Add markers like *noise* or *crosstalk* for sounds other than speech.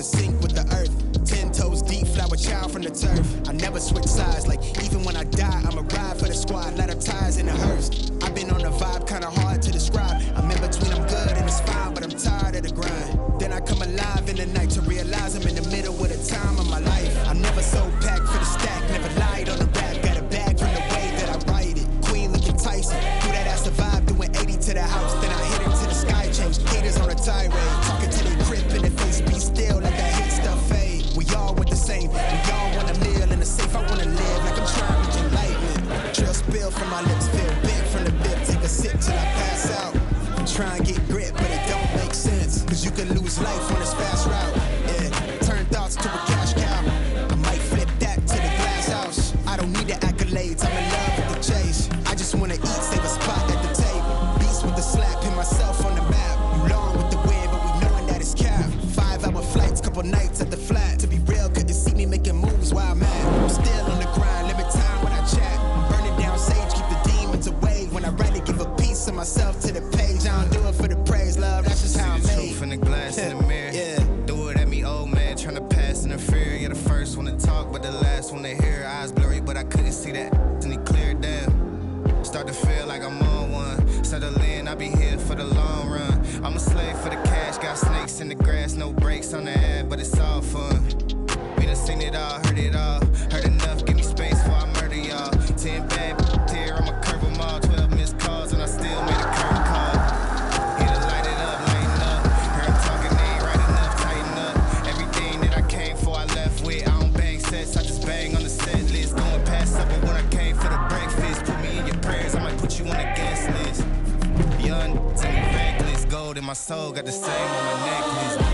in sync with the earth. Ten toes deep, flower child from the turf. I never switch sides, like even when I die, I'ma ride for the squad, lot of ties in the hearse. I've been on a vibe, kinda hard to describe. I'm in between, I'm good and it's fine, but I'm tired of the grind. Then I come alive in the night to realize I'm in the middle of the time. I'm my lips, feel big from the bib. Take a sip till I pass out. Try and get grit, but it don't make sense. Cause you can lose life on this fast route. Yeah, turn thoughts to a cash cow. I might flip that to the glass house. I don't need the accolades, I'm in love with the chase. I just wanna eat, save a spot at the table. Beast with the slap, pin myself on the map. You long with the wind, but we knowing that it's cap. Five hour flights, couple nights at the flat. To be real, away. When I write it, give a piece of myself to the page. I don't do it for the praise, love. That's just how I'm made. truth in the glass in the *laughs* mirror. Yeah. Do it at me, old man, tryna pass in the fear. You're the first one to talk, but the last one to hear. Eyes blurry, but I couldn't see that. *laughs* And he cleared down. Start to feel like I'm on one. Settle in, I'll be here for the long run. I'm a slave for the cash, got snakes in the grass, no brakes on the ad, but it's all fun. We done seen it all, heard it all. My soul, got the same on my necklace.